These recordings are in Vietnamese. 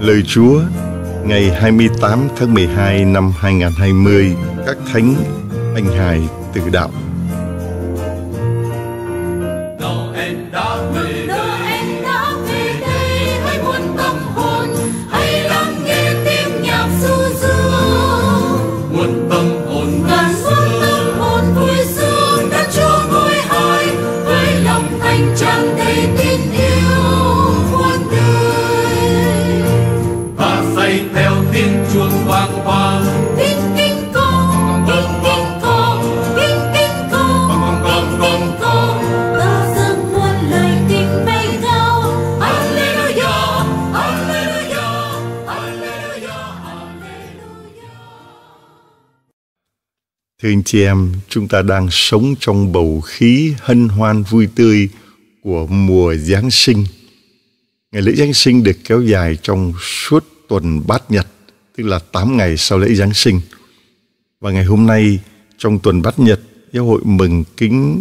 Lời Chúa ngày 28 tháng 12 năm 2020 các thánh anh hài tự đạo. Thưa anh chị em, chúng ta đang sống trong bầu khí hân hoan vui tươi của mùa Giáng sinh. Ngày lễ Giáng sinh được kéo dài trong suốt tuần bát nhật, tức là 8 ngày sau lễ Giáng sinh. Và ngày hôm nay, trong tuần bát nhật, giáo hội mừng kính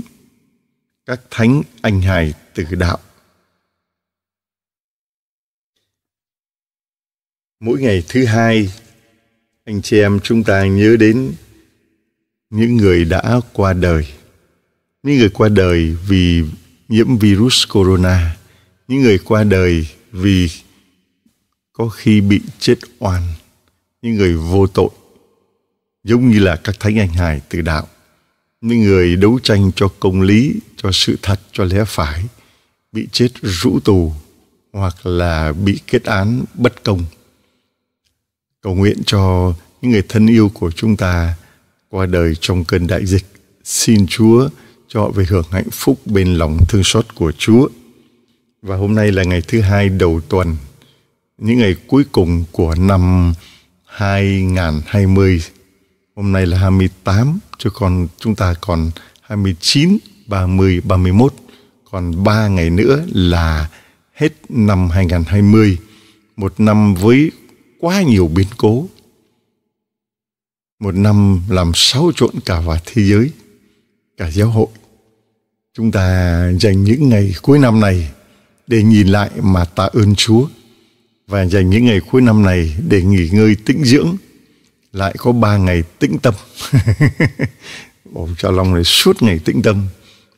các thánh anh hài tử đạo. Mỗi ngày thứ hai, anh chị em chúng ta nhớ đến những người đã qua đời. Những người qua đời vì nhiễm virus corona. Những người qua đời vì có khi bị chết oan. Những người vô tội, giống như là các thánh anh hài từ đạo. Những người đấu tranh cho công lý, cho sự thật, cho lẽ phải, bị chết rũ tù hoặc là bị kết án bất công. Cầu nguyện cho những người thân yêu của chúng ta qua đời trong cơn đại dịch. Xin Chúa cho họ về hưởng hạnh phúc bên lòng thương xót của Chúa. Và hôm nay là ngày thứ hai đầu tuần, những ngày cuối cùng của năm 2020. Hôm nay là 28, chứ còn chúng ta còn 29, 30, 31. Còn 3 ngày nữa là hết năm 2020. Một năm với quá nhiều biến cố, một năm làm xáo trộn cả và thế giới cả giáo hội. Chúng ta dành những ngày cuối năm này để nhìn lại mà tạ ơn chúa. Và dành những ngày cuối năm này để nghỉ ngơi tĩnh dưỡng lại có ba ngày tĩnh tâm. Ồ, cho lòng này suốt ngày tĩnh tâm.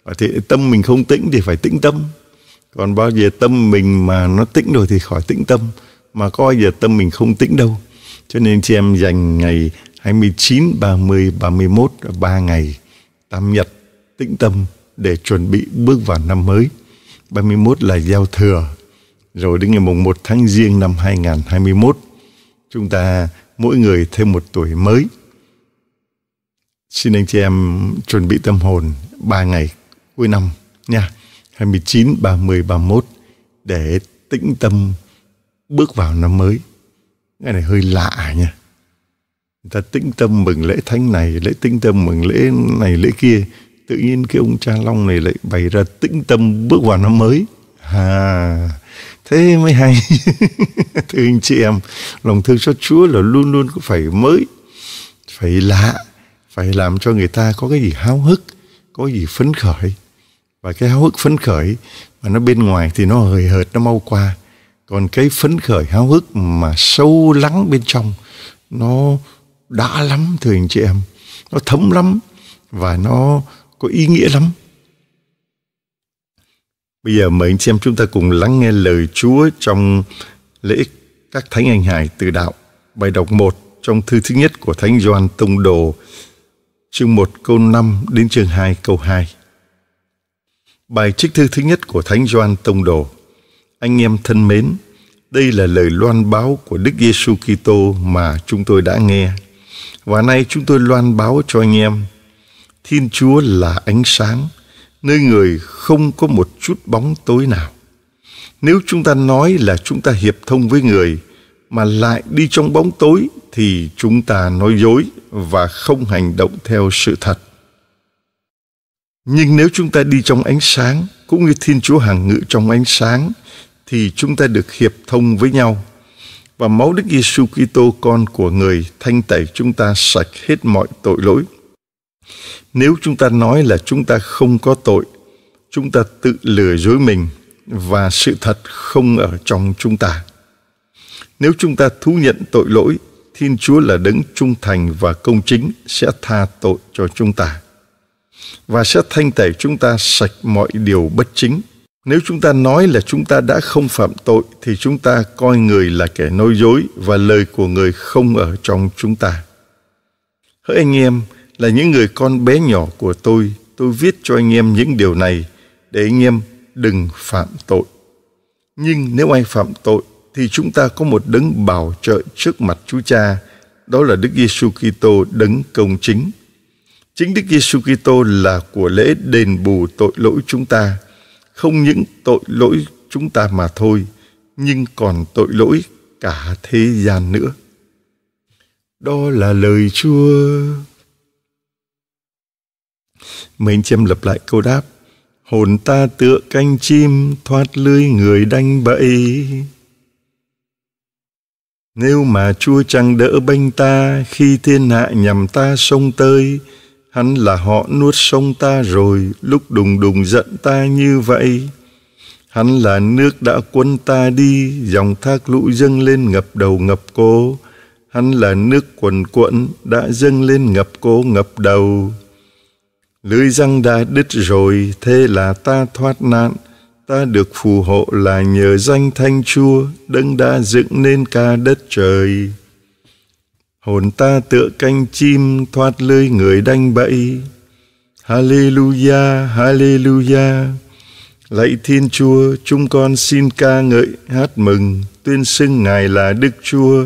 Và thế tâm mình không tĩnh thì phải tĩnh tâm. Còn bao giờ tâm mình mà nó tĩnh rồi thì khỏi tĩnh tâm mà có bao giờ tâm mình không tĩnh đâu. Cho nên chị em dành ngày 29, 30, 31 3 ngày tam nhật tĩnh tâm để chuẩn bị bước vào năm mới. 31 là giao thừa. Rồi đến ngày mùng 1 tháng Giêng năm 2021 chúng ta mỗi người thêm một tuổi mới. Xin anh chị em chuẩn bị tâm hồn 3 ngày cuối năm nha. 29, 30, 31 để tĩnh tâm bước vào năm mới. Ngày này hơi lạ nha người ta tĩnh tâm mừng lễ thánh này, lễ tĩnh tâm mừng lễ này, lễ kia. Tự nhiên cái ông cha long này lại bày ra tĩnh tâm bước vào năm mới. À thế mới hay. Thưa anh chị em, lòng thương cho chúa là luôn luôn cũng phải mới, phải lạ, phải làm cho người ta có cái gì háo hức, có gì phấn khởi. Và cái háo hức phấn khởi mà nó bên ngoài thì nó hời hợt, nó mau qua. Còn cái phấn khởi, háo hức mà sâu lắng bên trong, nó đã lắm, thưa anh chị em. Nó thấm lắm và nó có ý nghĩa lắm. Bây giờ mời anh chị em chúng ta cùng lắng nghe lời Chúa trong lễ các thánh anh hải từ đạo, bài đọc 1 trong thư thứ nhất của thánh Gioan Tông Đồ, chương 1 câu 5 đến chương 2 câu 2 bài trích thư thứ nhất của thánh Gioan Tông Đồ, anh em thân mến, đây là lời loan báo của Đức Giêsu Kitô mà chúng tôi đã nghe và nay chúng tôi loan báo cho anh em, Thiên Chúa là ánh sáng, nơi người không có một chút bóng tối nào. Nếu chúng ta nói là chúng ta hiệp thông với người, mà lại đi trong bóng tối, thì chúng ta nói dối và không hành động theo sự thật. Nhưng nếu chúng ta đi trong ánh sáng, cũng như Thiên Chúa hàng ngự trong ánh sáng, thì chúng ta được hiệp thông với nhau và máu Đức Giêsu Kitô con của người thanh tẩy chúng ta sạch hết mọi tội lỗi. Nếu chúng ta nói là chúng ta không có tội, chúng ta tự lừa dối mình và sự thật không ở trong chúng ta. Nếu chúng ta thú nhận tội lỗi, Thiên Chúa là đấng trung thành và công chính sẽ tha tội cho chúng ta và sẽ thanh tẩy chúng ta sạch mọi điều bất chính. Nếu chúng ta nói là chúng ta đã không phạm tội thì chúng ta coi người là kẻ nói dối và lời của người không ở trong chúng ta. Hỡi anh em, là những người con bé nhỏ của tôi, tôi viết cho anh em những điều này để anh em đừng phạm tội. Nhưng nếu ai phạm tội thì chúng ta có một đấng bảo trợ trước mặt Chúa Cha, đó là Đức Giêsu Kitô đấng công chính. Chính Đức Giêsu Kitô là của lễ đền bù tội lỗi chúng ta, không những tội lỗi chúng ta mà thôi, nhưng còn tội lỗi cả thế gian nữa. Đó là lời Chúa. Mình chêm lập lại câu đáp. Hồn ta tựa canh chim thoát lưới người đanh bẫy. Nếu mà Chúa chẳng đỡ bênh ta khi thiên hạ nhằm ta sông tơi, hắn là họ nuốt sông ta rồi lúc đùng đùng giận ta như vậy. Hắn là nước đã cuốn ta đi, dòng thác lũ dâng lên ngập đầu ngập cố. Hắn là nước quần cuộn đã dâng lên ngập cố ngập đầu. Lưới răng đã đứt rồi, thế là ta thoát nạn. Ta được phù hộ là nhờ danh Thanh Chúa, đấng đã dựng nên ca đất trời. Hồn ta tựa canh chim thoát lưới người đanh bẫy. Hallelujah, Hallelujah. Lạy Thiên Chúa, chúng con xin ca ngợi, hát mừng, tuyên xưng Ngài là Đức Chúa.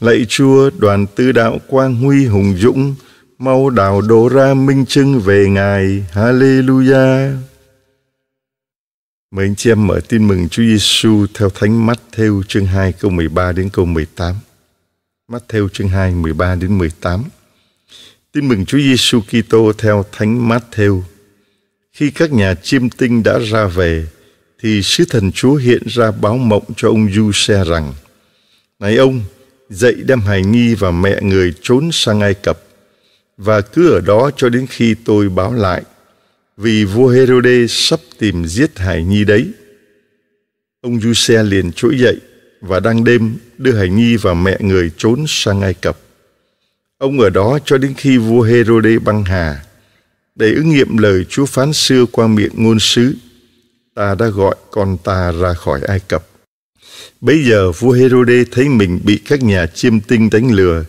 Lạy Chúa, đoàn tư đạo quang huy hùng dũng, mau đào đổ ra minh chứng về Ngài. Hallelujah. Mời anh chị em mở tin mừng Chúa Giêsu theo Thánh Mắt theo chương 2 câu 13 đến câu 18. Matthew theo chương 2 13 đến 18. Tin mừng Chúa Giêsu Kitô theo Thánh Matthew. theo. Khi các nhà chiêm tinh đã ra về, thì sứ thần Chúa hiện ra báo mộng cho ông Du Xe rằng: Này ông, dậy đem hài nhi và mẹ người trốn sang Ai Cập và cứ ở đó cho đến khi tôi báo lại vì vua Herode sắp tìm giết hài Nhi đấy. Ông Giuse liền trỗi dậy và đang đêm đưa hài Nhi và mẹ người trốn sang Ai Cập. Ông ở đó cho đến khi vua Herode băng hà, để ứng nghiệm lời Chúa phán xưa qua miệng ngôn sứ. Ta đã gọi con ta ra khỏi Ai Cập. Bây giờ vua Herode thấy mình bị các nhà chiêm tinh đánh lừa,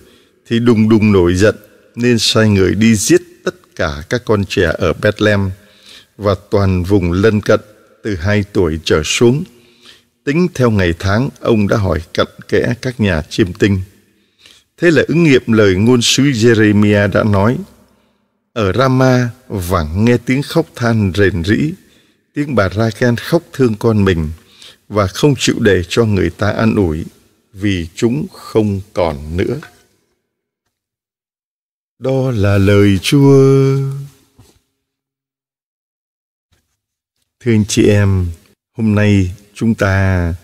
thì đùng đùng nổi giận, nên sai người đi giết tất cả các con trẻ ở Bethlehem và toàn vùng lân cận từ hai tuổi trở xuống. Tính theo ngày tháng, ông đã hỏi cặn kẽ các nhà chiêm tinh. Thế là ứng nghiệm lời ngôn sứ Jeremiah đã nói, ở Rama vẳng nghe tiếng khóc than rền rĩ, tiếng bà Rakel khóc thương con mình và không chịu để cho người ta ăn ủi vì chúng không còn nữa. Đó là lời Chúa. Thưa anh chị em, hôm nay chúng ta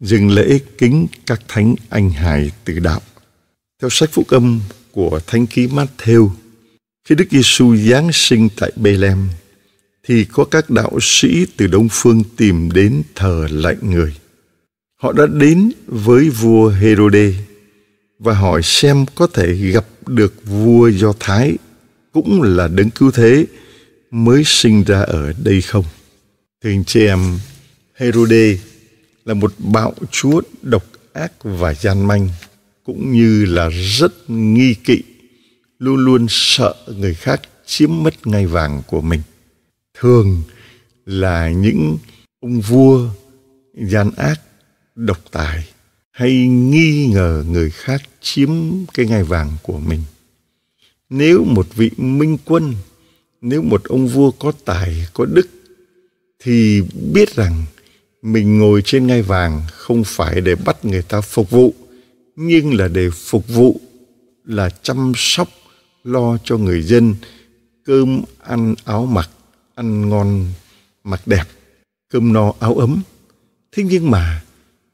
dừng lễ kính các thánh anh hải tử đạo. Theo sách phúc âm của Thánh ký Matthew, khi Đức Giêsu giáng sinh tại Bethlehem, thì có các đạo sĩ từ Đông Phương tìm đến thờ lạy người. Họ đã đến với vua Herode và hỏi xem có thể gặp được vua Do Thái cũng là đấng cứu thế mới sinh ra ở đây không? Thưa anh chị em, Herode là một bạo chúa độc ác và gian manh cũng như là rất nghi kỵ, luôn luôn sợ người khác chiếm mất ngai vàng của mình. Thường là những ông vua gian ác, độc tài hay nghi ngờ người khác chiếm cái ngai vàng của mình. Nếu một vị minh quân, nếu một ông vua có tài, có đức thì biết rằng mình ngồi trên ngai vàng không phải để bắt người ta phục vụ, nhưng là để phục vụ, là chăm sóc, lo cho người dân, cơm ăn áo mặc, ăn ngon, mặc đẹp, cơm no áo ấm. Thế nhưng mà,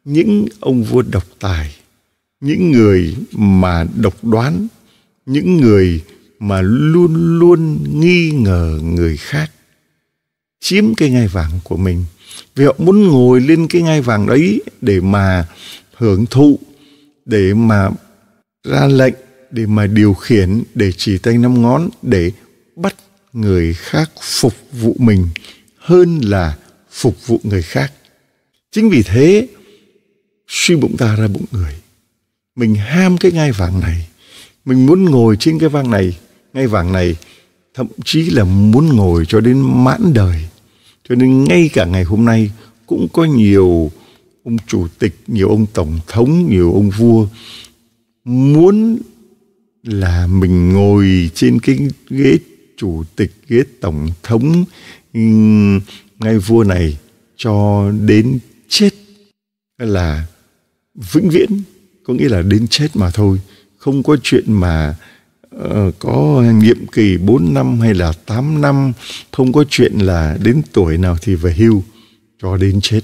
những ông vua độc tài, những người mà độc đoán, những người mà luôn luôn nghi ngờ người khác, chiếm cái ngai vàng của mình vì họ muốn ngồi lên cái ngai vàng đấy để mà hưởng thụ, để mà ra lệnh, để mà điều khiển, để chỉ tay năm ngón để bắt người khác phục vụ mình hơn là phục vụ người khác. Chính vì thế, suy bụng ta ra bụng người. Mình ham cái ngai vàng này. Mình muốn ngồi trên cái vang này, ngai vàng này, thậm chí là muốn ngồi cho đến mãn đời cho nên ngay cả ngày hôm nay cũng có nhiều ông chủ tịch nhiều ông tổng thống nhiều ông vua muốn là mình ngồi trên cái ghế chủ tịch ghế tổng thống ngay vua này cho đến chết là vĩnh viễn có nghĩa là đến chết mà thôi. Không có chuyện mà uh, Ờ, có nhiệm kỳ 4 năm hay là 8 năm, không có chuyện là đến tuổi nào thì về hưu cho đến chết.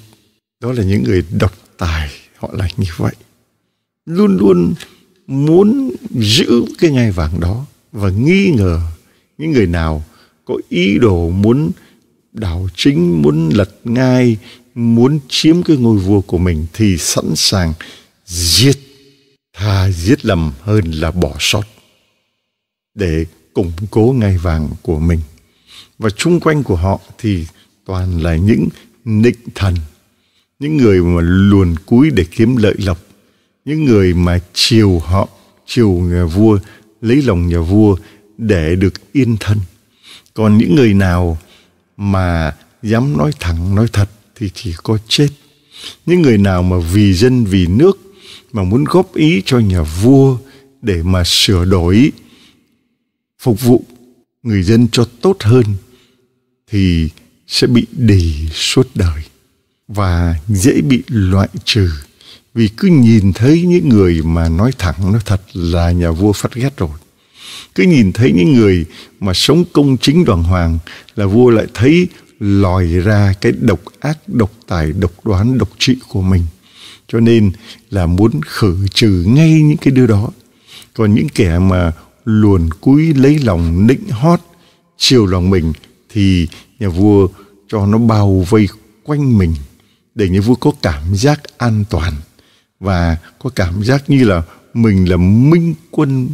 Đó là những người độc tài, họ là như vậy. Luôn luôn muốn giữ cái ngai vàng đó và nghi ngờ những người nào có ý đồ muốn đảo chính, muốn lật ngai, muốn chiếm cái ngôi vua của mình thì sẵn sàng giết thà giết lầm hơn là bỏ sót để củng cố ngai vàng của mình. Và chung quanh của họ thì toàn là những nịnh thần, những người mà luồn cúi để kiếm lợi lộc, những người mà chiều họ, chiều nhà vua, lấy lòng nhà vua để được yên thân. Còn những người nào mà dám nói thẳng, nói thật thì chỉ có chết. Những người nào mà vì dân, vì nước mà muốn góp ý cho nhà vua để mà sửa đổi phục vụ người dân cho tốt hơn thì sẽ bị đì suốt đời và dễ bị loại trừ. Vì cứ nhìn thấy những người mà nói thẳng, nói thật là nhà vua phát ghét rồi. Cứ nhìn thấy những người mà sống công chính đoàn hoàng là vua lại thấy lòi ra cái độc ác, độc tài, độc đoán, độc trị của mình. Cho nên là muốn khử trừ ngay những cái đứa đó. Còn những kẻ mà luồn cúi lấy lòng nịnh hót, chiều lòng mình thì nhà vua cho nó bao vây quanh mình, để nhà vua có cảm giác an toàn và có cảm giác như là mình là minh quân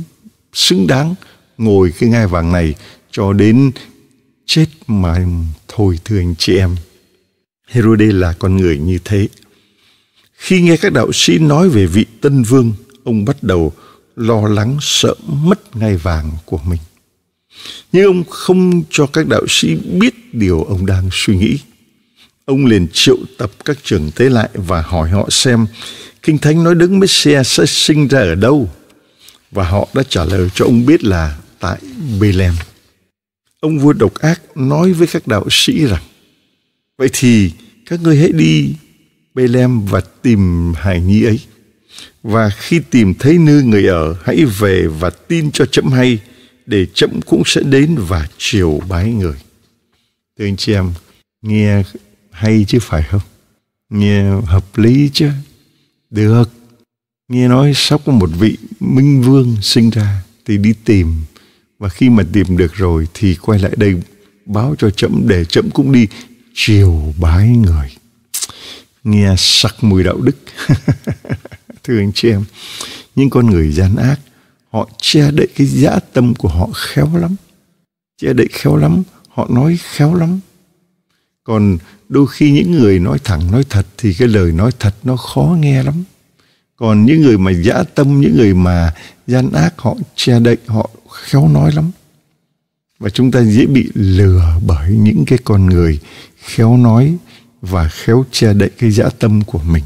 xứng đáng ngồi cái ngai vàng này cho đến chết mà thôi, thưa anh chị em. Herod là con người như thế. Khi nghe các đạo sĩ nói về vị tân vương, ông bắt đầu lo lắng, sợ mất ngai vàng của mình. Nhưng ông không cho các đạo sĩ biết điều ông đang suy nghĩ. Ông liền triệu tập các trưởng tế lại và hỏi họ xem kinh thánh nói Đức Messiah sẽ sinh ra ở đâu và họ đã trả lời cho ông biết là tại Bethlehem. Ông vua độc ác nói với các đạo sĩ rằng, vậy thì các ngươi hãy đi Bethlehem và tìm hài nhi ấy và khi tìm thấy nơi người ở, hãy về và tin cho chậm hay, để chậm cũng sẽ đến và chiều bái người. Thưa anh chị em, nghe hay chứ phải không? Nghe hợp lý chứ? Được. Nghe nói sắp có một vị minh vương sinh ra thì đi tìm. Và khi mà tìm được rồi thì quay lại đây báo cho chậm để chậm cũng đi chiều bái người. Nghe sắc mùi đạo đức. thưa anh chị em, những con người gian ác, họ che đậy cái dã tâm của họ khéo lắm. Che đậy khéo lắm, họ nói khéo lắm. Còn đôi khi những người nói thẳng, nói thật thì cái lời nói thật nó khó nghe lắm. Còn những người mà dã tâm, những người mà gian ác, họ che đậy, họ khéo nói lắm. Và chúng ta dễ bị lừa bởi những cái con người khéo nói và khéo che đậy cái dã tâm của mình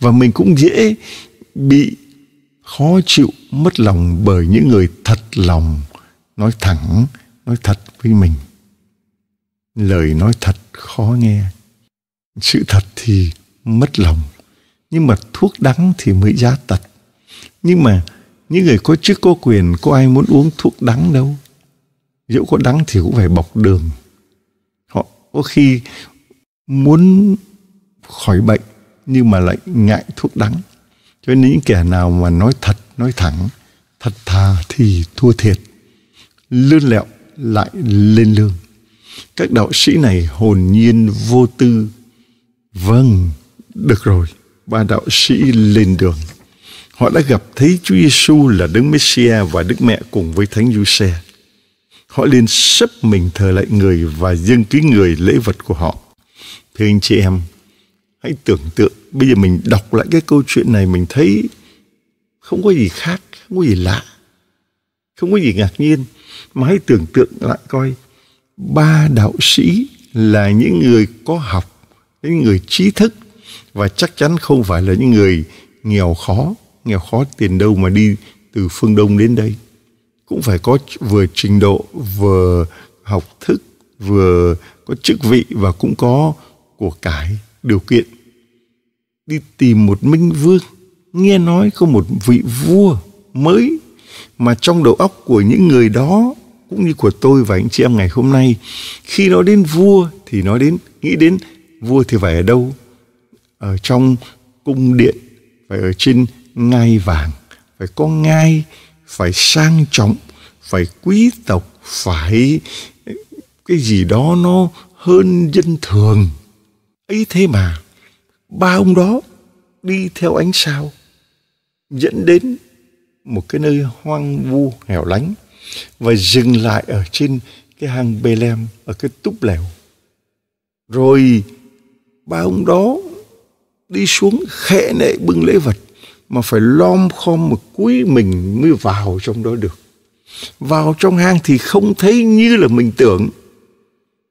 và mình cũng dễ bị khó chịu, mất lòng bởi những người thật lòng nói thẳng, nói thật với mình. Lời nói thật khó nghe. Sự thật thì mất lòng. Nhưng mà thuốc đắng thì mới giá tật. Nhưng mà những người có chức, có quyền, có ai muốn uống thuốc đắng đâu. Dẫu có đắng thì cũng phải bọc đường. Họ có khi muốn khỏi bệnh nhưng mà lại ngại thuốc đắng cho nên những kẻ nào mà nói thật nói thẳng thật thà thì thua thiệt lươn lẹo lại lên lương các đạo sĩ này hồn nhiên vô tư Vâng, được rồi, ba đạo sĩ lên đường. Họ đã gặp thấy Chúa Giêsu là Đấng Messia và Đức Mẹ cùng với Thánh Giuse. Họ liền sấp mình thờ lại người và dâng kính người lễ vật của họ. Thưa anh chị em, hãy tưởng tượng bây giờ mình đọc lại cái câu chuyện này mình thấy không có gì khác, không có gì lạ, không có gì ngạc nhiên. Mà hãy tưởng tượng lại coi ba đạo sĩ là những người có học, những người trí thức và chắc chắn không phải là những người nghèo khó, nghèo khó tiền đâu mà đi từ phương Đông đến đây. Cũng phải có vừa trình độ, vừa học thức, vừa có chức vị và cũng có của cải, điều kiện. Đi tìm một minh vương, nghe nói có một vị vua mới mà trong đầu óc của những người đó cũng như của tôi và anh chị em ngày hôm nay khi nói đến vua thì nói đến nghĩ đến vua thì phải ở đâu? Ở trong cung điện phải ở trên ngai vàng phải có ngai phải sang trọng phải quý tộc phải cái gì đó nó hơn dân thường. Ấy thế mà ba ông đó đi theo ánh sao, dẫn đến một cái nơi hoang vu, hẻo lánh, và dừng lại ở trên cái hang Bethlehem, ở cái túp lều. Rồi ba ông đó đi xuống khẽ nệ bưng lễ vật, mà phải lom khom một cúi mình mới vào trong đó được. Vào trong hang thì không thấy như là mình tưởng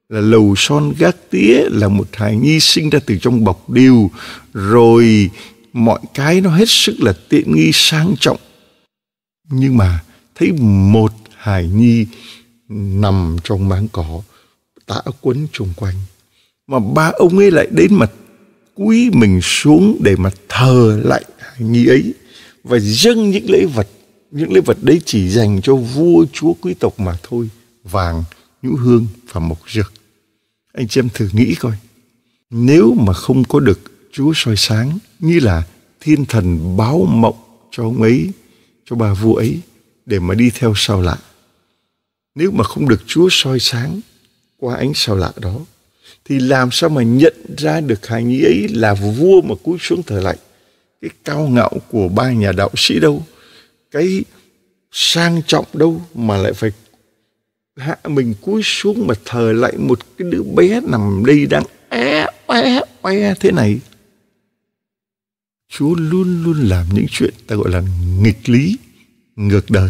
là lầu son gác tía, là một hài nhi sinh ra từ trong bọc điều rồi mọi cái nó hết sức là tiện nghi, sang trọng. Nhưng mà thấy một hài nhi nằm trong máng cỏ tã quấn chung quanh. Mà ba ông ấy lại đến mặt cúi mình xuống để mà thờ lại hài nhi ấy. Và dâng những lễ vật, những lễ vật đấy chỉ dành cho vua, chúa, quý tộc mà thôi. Vàng, nhũ hương và mộc dược anh chị em thử nghĩ coi. Nếu mà không có được chúa soi sáng, như là thiên thần báo mộng cho ông ấy, cho bà vua ấy, để mà đi theo sao lạ. Nếu mà không được Chúa soi sáng qua ánh sao lạ đó, thì làm sao mà nhận ra được hài nhi ấy là vua mà cúi xuống thờ lạy cái cao ngạo của ba nhà đạo sĩ đâu? Cái sang trọng đâu mà lại phải hạ mình cúi xuống mà thờ lại một cái đứa bé nằm đây đang é oe oe thế này. Chúa luôn luôn làm những chuyện ta gọi là nghịch lý, ngược đời.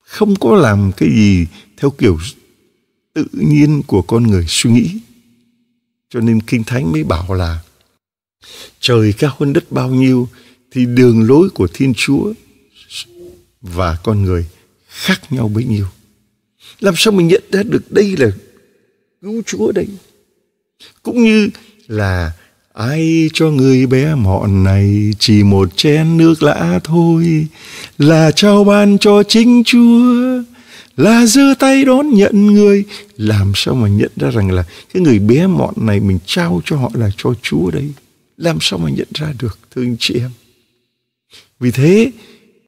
Không có làm cái gì theo kiểu tự nhiên của con người suy nghĩ. Cho nên kinh thánh mới bảo là trời cao hơn đất bao nhiêu thì đường lối của thiên chúa và con người khác nhau bấy nhiêu làm sao mình nhận ra được đây là cứu chúa đây? Cũng như là Ai cho người bé mọn này chỉ một chén nước lã thôi? Là trao ban cho chính Chúa, Là giơ tay đón nhận người. Làm sao mà nhận ra rằng là Cái người bé mọn này mình trao cho họ là cho Chúa đây? Làm sao mà nhận ra được, thưa anh chị em? Vì thế,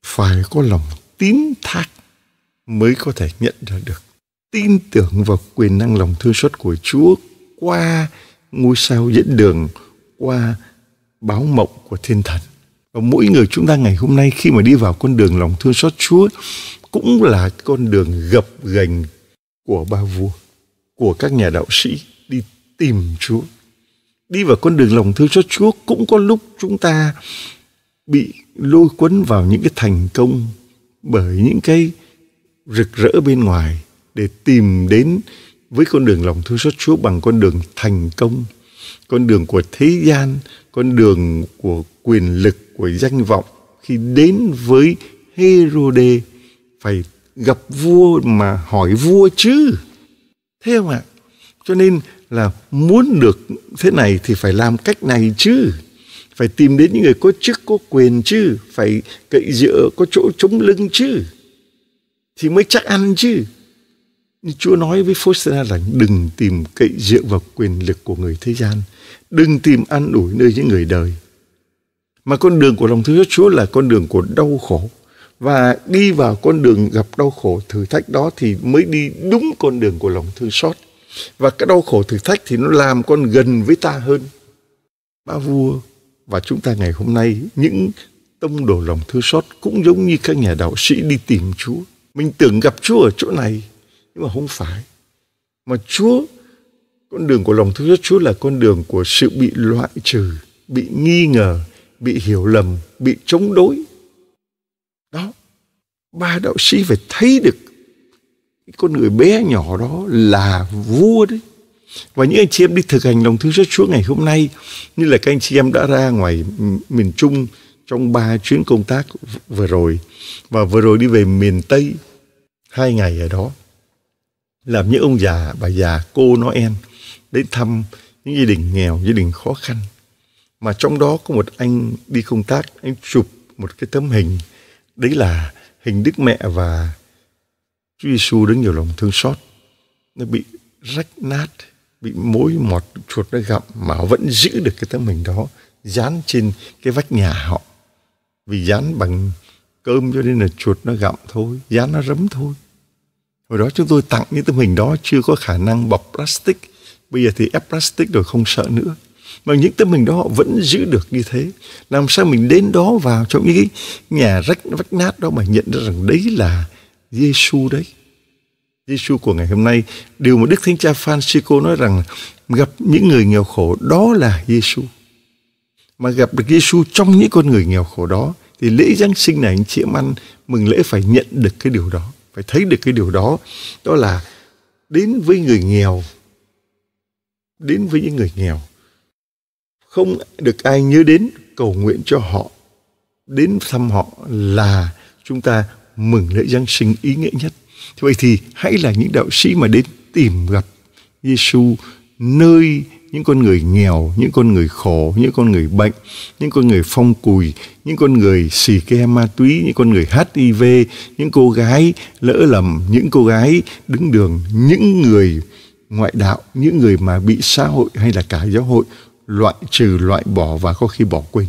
phải có lòng tín thác Mới có thể nhận ra được Tin tưởng vào quyền năng lòng thương xót của Chúa Qua ngôi sao dẫn đường qua báo mộng của thiên thần. Và mỗi người chúng ta ngày hôm nay khi mà đi vào con đường lòng thương xót Chúa cũng là con đường gập ghềnh của ba vua, của các nhà đạo sĩ đi tìm Chúa. Đi vào con đường lòng thương xót Chúa cũng có lúc chúng ta bị lôi cuốn vào những cái thành công bởi những cái rực rỡ bên ngoài để tìm đến với con đường lòng thương xót Chúa bằng con đường thành công, con đường của thế gian, con đường của quyền lực, của danh vọng. Khi đến với Herode phải gặp vua mà hỏi vua chứ? Thế không ạ? Cho nên là muốn được thế này thì phải làm cách này chứ? Phải tìm đến những người có chức, có quyền chứ? Phải cậy dựa, có chỗ chống lưng chứ? Thì mới chắc ăn chứ Chúa nói với Faustina là đừng tìm cậy dựa vào quyền lực của người thế gian. Đừng tìm ăn ủi nơi những người đời. Mà con đường của lòng thương xót Chúa là con đường của đau khổ. Và đi vào con đường gặp đau khổ, thử thách đó thì mới đi đúng con đường của lòng thương xót. Và cái đau khổ thử thách thì nó làm con gần với ta hơn. ba vua và chúng ta ngày hôm nay, những tông đồ lòng thương xót cũng giống như các nhà đạo sĩ đi tìm Chúa. Mình tưởng gặp Chúa ở chỗ này nhưng mà không phải. Mà Chúa con đường của lòng thương xót Chúa là con đường của sự bị loại trừ, bị nghi ngờ, bị hiểu lầm, bị chống đối. Đó. Ba đạo sĩ phải thấy được con người bé nhỏ đó là vua đấy và những anh chị em đi thực hành lòng thương xót Chúa ngày hôm nay như là các anh chị em đã ra ngoài miền Trung trong ba chuyến công tác vừa rồi. Và vừa rồi đi về miền Tây, hai ngày ở đó. Làm những ông già, bà già, cô Noel đến thăm những gia đình nghèo, gia đình khó khăn. Mà trong đó có một anh đi công tác, anh chụp một cái tấm hình. Đấy là hình Đức Mẹ và Chúa Giêsu đứng nhiều lòng thương xót. Nó bị rách nát, bị mối mọt chuột nó gặm mà họ vẫn giữ được cái tấm hình đó dán trên cái vách nhà họ vì dán bằng cơm cho nên là chuột nó gặm thôi, dán nó rấm thôi. Hồi đó chúng tôi tặng những tấm hình đó, chưa có khả năng bọc plastic. Bây giờ thì ép plastic rồi không sợ nữa. Mà những tấm hình đó họ vẫn giữ được như thế. Làm sao mình đến đó vào trong những cái nhà rách vách nát đó mà nhận ra rằng đấy là Giêsu đấy. Giêsu của ngày hôm nay. Điều mà Đức Thánh Cha Francisco nói rằng gặp những người nghèo khổ, đó là Giêsu mà gặp được Giêsu trong những con người nghèo khổ đó, thì lễ Giáng sinh này anh chị em ăn, mừng lễ phải nhận được cái điều đó, phải thấy được cái điều đó. Đó là đến với người nghèo, đến với những người nghèo. Không được ai nhớ đến cầu nguyện cho họ, đến thăm họ là chúng ta mừng lễ Giáng sinh ý nghĩa nhất. Vậy thì hãy là những đạo sĩ mà đến tìm gặp Giêsu nơi những con người nghèo, những con người khổ, những con người bệnh, những con người phong cùi, những con người xì ke ma túy, những con người HIV, những cô gái lỡ lầm, những cô gái đứng đường, những người ngoại đạo, những người mà bị xã hội hay là cả giáo hội loại trừ, loại bỏ và có khi bỏ quên.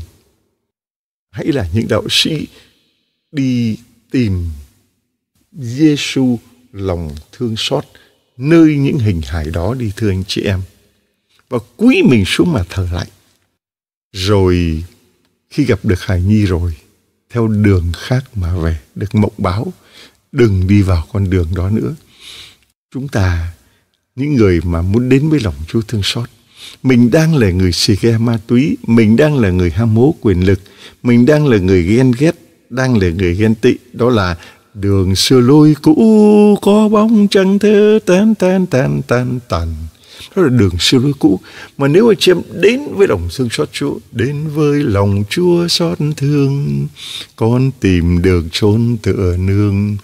Hãy là những đạo sĩ đi tìm Giêsu lòng thương xót nơi những hình hài đó đi thưa anh chị em và cúi mình xuống mà thở lạnh rồi khi gặp được hải nhi rồi, theo đường khác mà về, được mộng báo, đừng đi vào con đường đó nữa. Chúng ta, những người mà muốn đến với lòng chúa thương xót, mình đang là người xì ghe ma túy, mình đang là người ham hố quyền lực, mình đang là người ghen ghét, đang là người ghen tị, đó là đường xưa lôi cũ có bóng trăng thơ tan tan tan tan tan đó là đường xưa lối cũ. Mà nếu anh chị em đến với lòng thương xót Chúa, đến với lòng Chúa xót thương, con tìm được chốn tựa nương.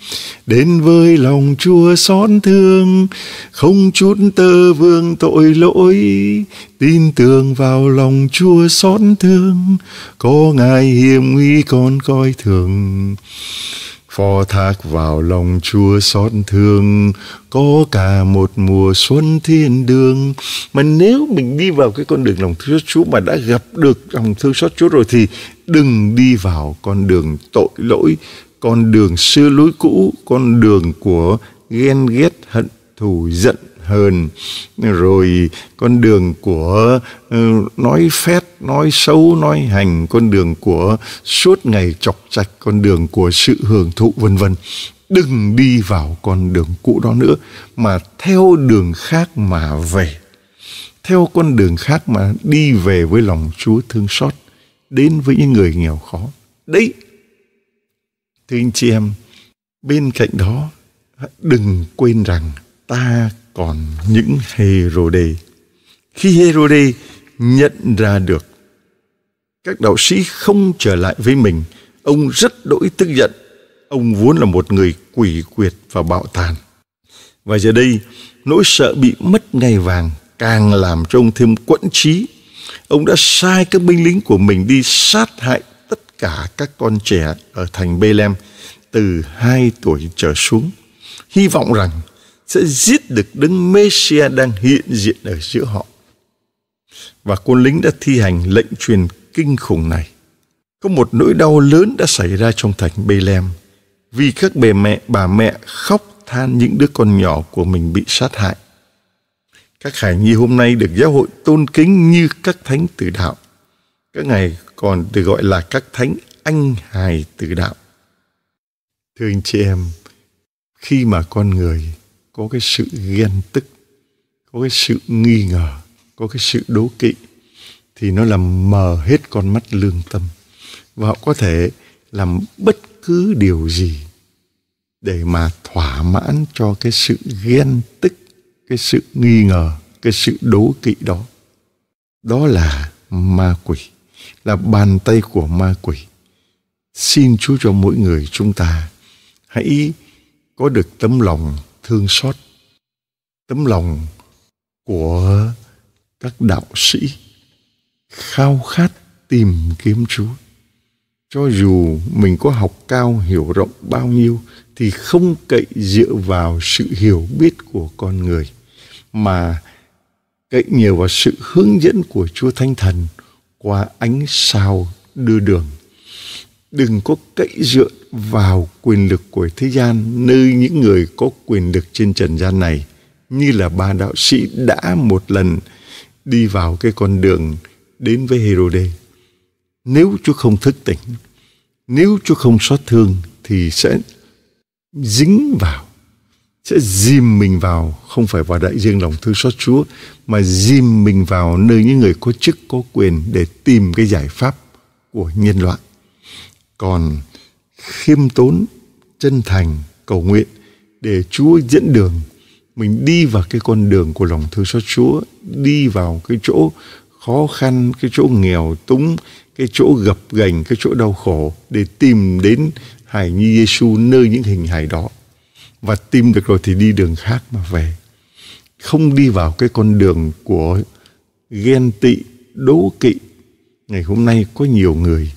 Đến với lòng Chúa xót thương, không chút tơ vương tội lỗi. Tin tưởng vào lòng Chúa xót thương, có ngài hiểm nguy con coi thường phó thác vào lòng Chúa xót thương, có cả một mùa xuân thiên đường. Mà nếu mình đi vào cái con đường lòng thương xót Chúa mà đã gặp được lòng thương xót Chúa rồi thì đừng đi vào con đường tội lỗi, con đường xưa lối cũ, con đường của ghen ghét, hận thù, giận hơn. Rồi con đường của ừ, nói phét, nói xấu, nói hành, con đường của suốt ngày chọc chạch, con đường của sự hưởng thụ, vân vân. Đừng đi vào con đường cũ đó nữa, mà theo đường khác mà về. Theo con đường khác mà đi về với lòng Chúa thương xót, đến với những người nghèo khó. Đấy, thưa anh chị em, bên cạnh đó, đừng quên rằng ta còn những Herode. Khi Herode nhận ra được các đạo sĩ không trở lại với mình, ông rất đỗi tức giận. Ông vốn là một người quỷ quyệt và bạo tàn. Và giờ đây, nỗi sợ bị mất ngày vàng càng làm cho ông thêm quẫn trí. Ông đã sai các binh lính của mình đi sát hại tất cả các con trẻ ở thành Bethlehem từ hai tuổi trở xuống. Hy vọng rằng sẽ giết được đấng Mêsia đang hiện diện ở giữa họ. Và quân lính đã thi hành lệnh truyền kinh khủng này. Có một nỗi đau lớn đã xảy ra trong thành Bethlehem vì các bề mẹ, bà mẹ khóc than những đứa con nhỏ của mình bị sát hại. Các hải nhi hôm nay được giáo hội tôn kính như các thánh tử đạo. các ngài còn được gọi là các thánh anh hài tử đạo thưa anh chị em, khi mà con người có cái sự ghen tức, có cái sự nghi ngờ, có cái sự đố kỵ, thì nó làm mờ hết con mắt lương tâm. Và họ có thể làm bất cứ điều gì để mà thỏa mãn cho cái sự ghen tức, cái sự nghi ngờ, cái sự đố kỵ đó. Đó là ma quỷ, là bàn tay của ma quỷ. Xin chúa cho mỗi người chúng ta hãy có được tấm lòng thương xót tấm lòng của các đạo sĩ, khao khát tìm kiếm chúa cho dù mình có học cao, hiểu rộng bao nhiêu, thì không cậy dựa vào sự hiểu biết của con người, mà cậy nhiều vào sự hướng dẫn của Chúa Thánh Thần qua ánh sao đưa đường. Đừng có cậy dựa vào quyền lực của thế gian nơi những người có quyền lực trên trần gian này như là ba đạo sĩ đã một lần đi vào cái con đường đến với Herode. Nếu Chúa không thức tỉnh, nếu Chúa không xót thương thì sẽ dính vào sẽ dìm mình vào không phải vào đại dương lòng thương xót Chúa mà dìm mình vào nơi những người có chức có quyền để tìm cái giải pháp của nhân loại. Còn khiêm tốn, chân thành, cầu nguyện để Chúa dẫn đường. Mình đi vào cái con đường của lòng thương xót Chúa, đi vào cái chỗ khó khăn, cái chỗ nghèo túng, cái chỗ gập ghềnh, cái chỗ đau khổ để tìm đến hài nhi Giêsu nơi những hình hài đó. Và tìm được rồi thì đi đường khác mà về. Không đi vào cái con đường của ghen tị đố kỵ. Ngày hôm nay có nhiều người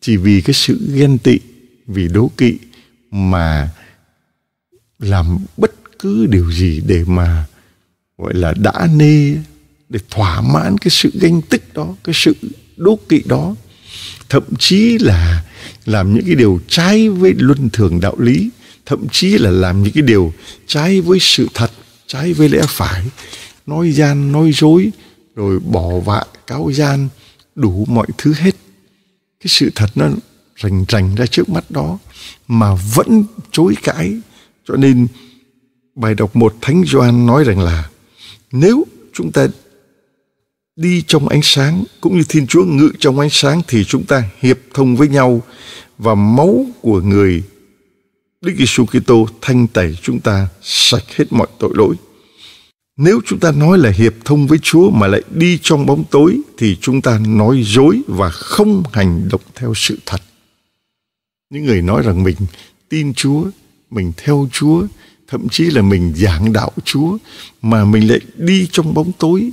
chỉ vì cái sự ghen tị vì đố kỵ mà làm bất cứ điều gì để mà, gọi là, đã nê, để thỏa mãn cái sự ganh tức đó, cái sự đố kỵ đó. Thậm chí là làm những cái điều trái với luân thường đạo lý, thậm chí là làm những cái điều trái với sự thật, trái với lẽ phải. Nói gian, nói dối, rồi bỏ vạ, cáo gian, đủ mọi thứ hết. Cái sự thật nó rành rành ra trước mắt đó mà vẫn chối cãi cho nên bài đọc một thánh Gioan nói rằng là nếu chúng ta đi trong ánh sáng cũng như Thiên Chúa ngự trong ánh sáng thì chúng ta hiệp thông với nhau và máu của người Đức Giêsu Kitô thanh tẩy chúng ta sạch hết mọi tội lỗi. Nếu chúng ta nói là hiệp thông với Chúa mà lại đi trong bóng tối thì chúng ta nói dối và không hành động theo sự thật. Những người nói rằng mình tin Chúa, mình theo Chúa, thậm chí là mình giảng đạo Chúa mà mình lại đi trong bóng tối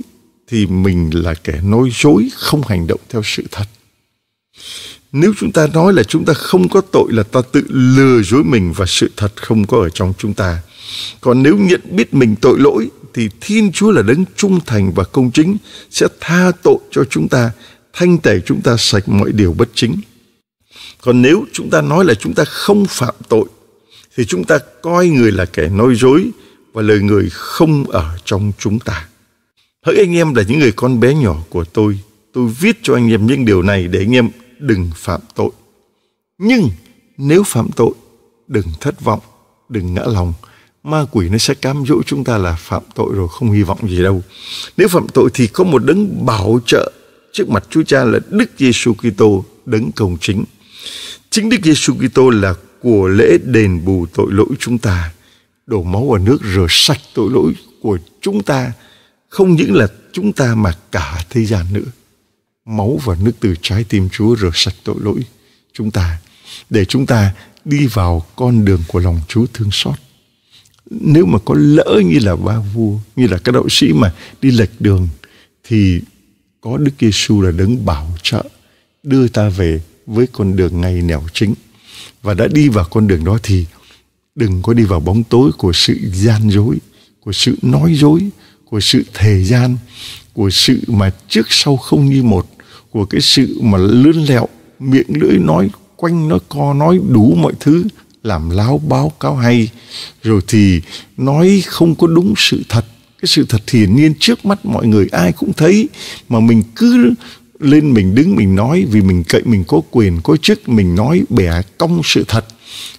thì mình là kẻ nói dối không hành động theo sự thật. Nếu chúng ta nói là chúng ta không có tội là ta tự lừa dối mình và sự thật không có ở trong chúng ta. Còn nếu nhận biết mình tội lỗi thì thiên chúa là đấng trung thành và công chính sẽ tha tội cho chúng ta thanh tẩy chúng ta sạch mọi điều bất chính còn nếu chúng ta nói là chúng ta không phạm tội thì chúng ta coi người là kẻ nói dối và lời người không ở trong chúng ta hỡi anh em là những người con bé nhỏ của tôi tôi viết cho anh em những điều này để anh em đừng phạm tội. Nhưng nếu phạm tội, đừng thất vọng, đừng ngã lòng. Ma quỷ nó sẽ cám dỗ chúng ta là phạm tội rồi không hy vọng gì đâu. Nếu phạm tội thì có một đấng bảo trợ trước mặt Chúa Cha là Đức Giêsu Kitô đấng công chính. Chính Đức Giêsu Kitô là của lễ đền bù tội lỗi chúng ta, đổ máu và nước rửa sạch tội lỗi của chúng ta, không những là chúng ta mà cả thế gian nữa. Máu và nước từ trái tim Chúa rửa sạch tội lỗi chúng ta để chúng ta đi vào con đường của lòng Chúa thương xót. Nếu mà có lỡ như là ba vua, như là các đạo sĩ mà đi lệch đường thì có Đức Giêsu là đấng bảo trợ đưa ta về với con đường ngay nẻo chính. Và đã đi vào con đường đó thì đừng có đi vào bóng tối của sự gian dối, của sự nói dối, của sự thề gian, của sự mà trước sau không như một của cái sự mà lươn lẹo miệng lưỡi nói quanh nói co nói đủ mọi thứ làm láo báo cáo hay rồi thì nói không có đúng sự thật cái sự thật hiển nhiên trước mắt mọi người ai cũng thấy mà mình cứ lên mình đứng, mình nói vì mình cậy, mình có quyền, có chức, mình nói bẻ cong sự thật.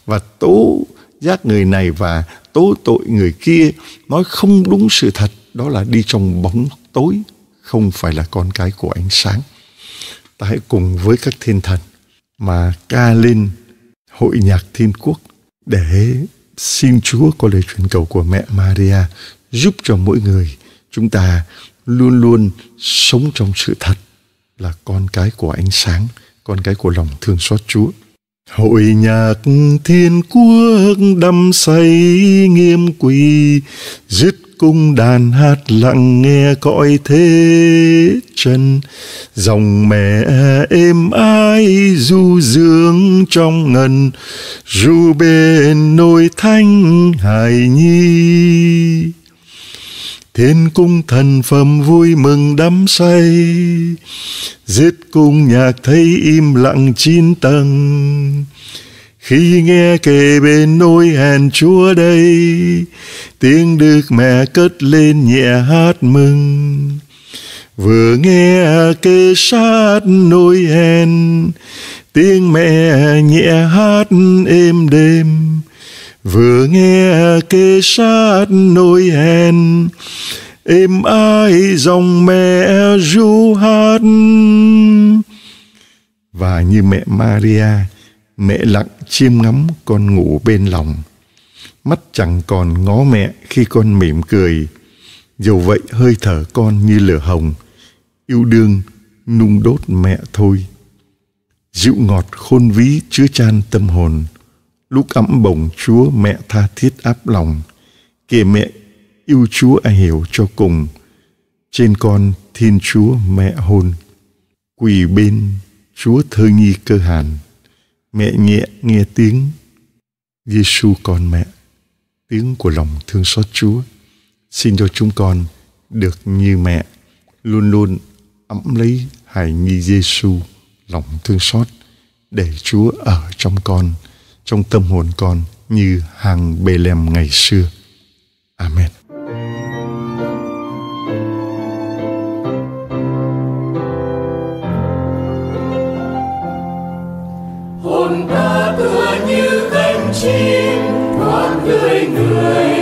Và tố giác người này và tố tội người kia nói không đúng sự thật, đó là đi trong bóng tối, không phải là con cái của ánh sáng. Ta hãy cùng với các thiên thần mà ca lên hội nhạc thiên quốc để xin Chúa có lời truyền cầu của mẹ Maria giúp cho mỗi người chúng ta luôn luôn sống trong sự thật là con cái của ánh sáng, con cái của lòng thương xót Chúa. Hội nhạc thiên quốc đắm say nghiêm quỳ, dứt cung đàn hát lặng nghe cõi thế chân dòng mẹ êm ái du dương trong ngần ru bên nôi thanh hài nhi thiên cung thần phẩm vui mừng đắm say. Giết cung nhạc thấy im lặng chín tầng. Khi nghe kể bên nôi hèn chúa đây, tiếng đức mẹ cất lên nhẹ hát mừng. Vừa nghe kê sát nôi hèn, tiếng mẹ nhẹ hát êm đêm vừa nghe kê sát nôi hèn, êm ai dòng mẹ ru hát. Và như mẹ Maria, mẹ lặng chiêm ngắm con ngủ bên lòng. Mắt chẳng còn ngó mẹ khi con mỉm cười. Dầu vậy hơi thở con như lửa hồng, yêu đương nung đốt mẹ thôi. Dịu ngọt khôn ví chứa chan tâm hồn lúc ấm bồng chúa, mẹ tha thiết áp lòng. Kể mẹ yêu chúa ai hiểu cho cùng. Trên con thiên chúa, mẹ hôn. Quỳ bên chúa thơ nhi cơ hàn. Mẹ nhẹ nghe tiếng Giêsu con mẹ. Tiếng của lòng thương xót Chúa. Xin cho chúng con được như mẹ, luôn luôn ấm lấy hài nhi Giêsu lòng thương xót để Chúa ở trong con trong tâm hồn con như hàng bề lem ngày xưa. Amen. hồn ta tựa như cánh chim thoát lưới người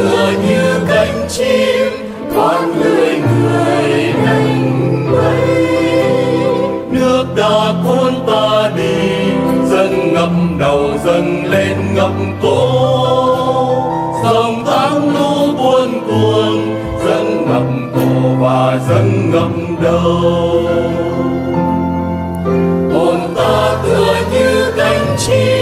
tựa như cánh chim con người người đánh bay nước đã cuốn ta đi dâng ngập đầu dâng lên ngập cổ. Dòng tháng lũ buôn cuồng dâng ngập cổ và dâng ngập đầu. Hồn ta tựa như cánh chim